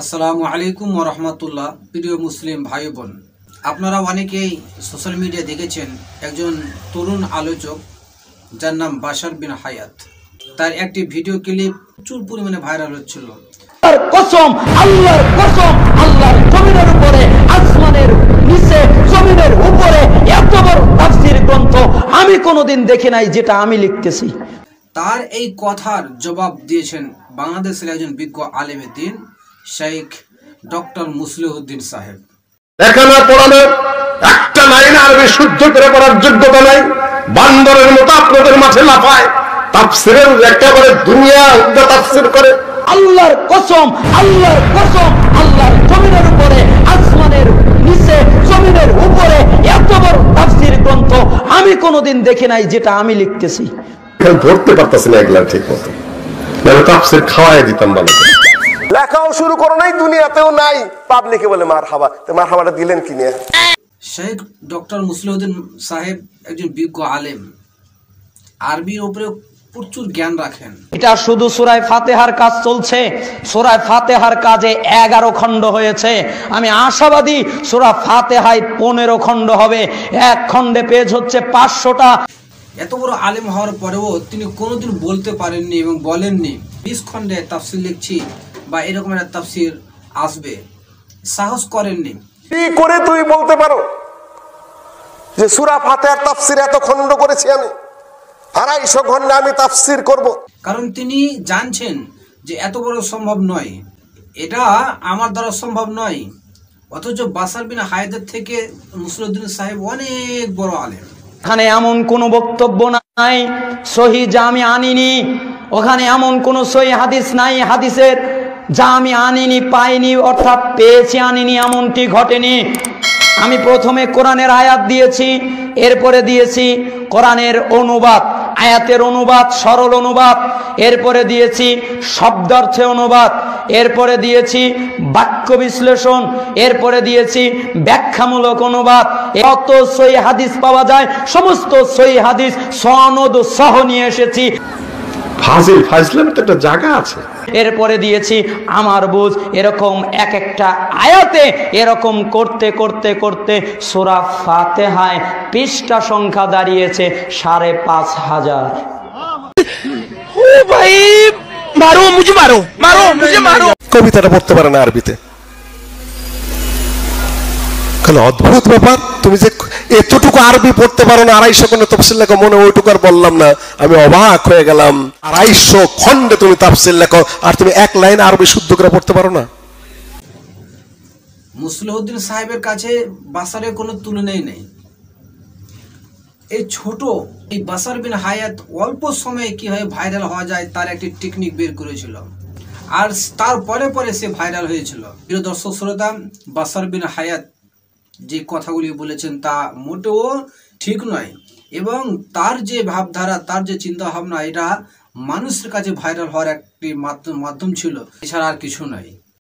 আসসালামু আলাইকুম রহমতুল্লাহ প্রিয় মুসলিম ভাই বোন। আপনারা অনেকেই সোশ্যাল মিডিয়া দেখেছেন একজন তরুণ আলোচক যার নাম বাশার বিন হায়াত। তার একটি ভিডিও ক্লিপ প্রচুর পরিমাণে ভাইরাল হচ্ছিল। কসম আল্লাহর কসম আল্লাহর জমিনের উপরে আসমানের নিচে জমিনের উপরে এত বড় তাফসীর গ্রন্থ আমি কোনোদিন দেখি নাই যেটা আমি লিখতেছি। তার এই কথার জবাব দিয়েছেন বাংলাদেশের একজন বিজ্ঞ আলেমে দিন। শেখ ডক্টর মুসলিউদ্দিন সাহেব। এখানে পড়ানোর একটা লাইন আরবি শুদ্ধ করে পড়ার যোগ্যতা নাই। বান্দরের মতো আপনাদের মাঠে লাফায়। তাফসিরের একেবারে দুনিয়া উদ্দা তাফসির করে। আল্লাহর কসম আল্লাহর কসম আল্লাহর জমিনের উপরে আসমানের নিচে জমিনের উপরে এত বড় তাফসীর গ্রন্থ আমি কোনোদিন দেখি নাই যেটা আমি লিখতেছি। ধরতে পারতেছি না এগুলা ঠিক মতো। তাফসির খাওয়াই দিতাম ভালো লেখাও শুরু করো নাই দুনিয়াতেও নাই। পাবলিকে বলে মার হাবা তো মার হাবাটা দিলেন কি নিয়ে? শেখ ডক্টর মুসলিউদ্দিন সাহেব একজন বিজ্ঞ আলেম। আরবির উপরে প্রচুর জ্ঞান রাখেন। এটা শুধু সুরায় ফাতেহার কাজ চলছে। সুরায় ফাতেহার কাজে এগারো খণ্ড হয়েছে। আমি আশাবাদী সুরা ফাতেহায় পনেরো খণ্ড হবে। এক খণ্ডে পেজ হচ্ছে পাঁচশোটা। এত বড় আলেম হওয়ার পরেও তিনি কোনোদিন বলতে পারেননি এবং বলেননি। বিশ খণ্ডে তাফসির লিখছি। বা এরকম একটা তাফসির আসবে। সাহস করেননি। কি করে তুই বলতে পারো যে সুরা ফাতেহার তাফসির এত খণ্ড করেছি আমি। আড়াইশো ঘণ্টা আমি তাফসির করব। কারণ তিনি জানছেন যে এত বড় সম্ভব নয়। এটা আমার দ্বারা সম্ভব নয়। অথচ বাসার বিন হায়দের থেকে মুসলিউদ্দিন সাহেব অনেক বড় আলেম। এখানে এমন কোনো বক্তব্য নাই সহি যা আমি আনিনি। ওখানে এমন কোনো সহি হাদিস নাই হাদিসের যা আমি আনিনি, পাইনি, অর্থাৎ পেয়েছি, আনিনি, এমনটি ঘটেনি। আমি প্রথমে কোরআনের আয়াত দিয়েছি, এরপরে দিয়েছি কোরআনের অনুবাদ, আয়াতের অনুবাদ, সরল অনুবাদ, এরপরে দিয়েছি শব্দার্থে অনুবাদ, এরপরে দিয়েছি বাক্য বিশ্লেষণ, এরপরে দিয়েছি ব্যাখ্যামূলক অনুবাদ। কত সই হাদিস পাওয়া যায়, সমস্ত সই হাদিস সনদ সহ নিয়ে এসেছি। ফাজিল ফাজলামের তো একটা জায়গা আছে। এরপরে দিয়েছি আমার বুঝ এরকম এক একটা আয়াতে এরকম করতে করতে করতে সোরা ফাতেহায় পৃষ্ঠা সংখ্যা দাঁড়িয়েছে সাড়ে পাঁচ হাজার। কবিতাটা পড়তে পারে না আরবিতে। কেন অদ্ভুত ব্যাপার। তুমি যে এতটুকু আরবি পড়তে পারো না, আড়াইশো কোনো তফসিল লেখো, মনে ওইটুকু আর বললাম না। আমি অবাক হয়ে গেলাম। আড়াইশো খণ্ডে তুমি তাফসিল লেখো, আর তুমি এক লাইন আরবি শুদ্ধ করে পড়তে পারো না। মুসলিউদ্দিন সাহেবের কাছে বাসারের কোনো তুলনাই নেই। এই ছোট এই বাসার বিন হায়াত অল্প সময়ে কীভাবে ভাইরাল হওয়া যায়, তার একটি টেকনিক বের করেছিল। আর তার পরে পরে সে ভাইরাল হয়েছিল। প্রিয় দর্শক, শ্রোতা, বাসার বিন হায়াত যে কথাগুলি বলেছেন তা মোটেও ঠিক নয়। এবং তার যে ভাবধারা, তার যে চিন্তা ভাবনা এটা মানুষের কাছে ভাইরাল হওয়ার একটি মাধ্যম মাধ্যম ছিল। এছাড়া আর কিছু নয়।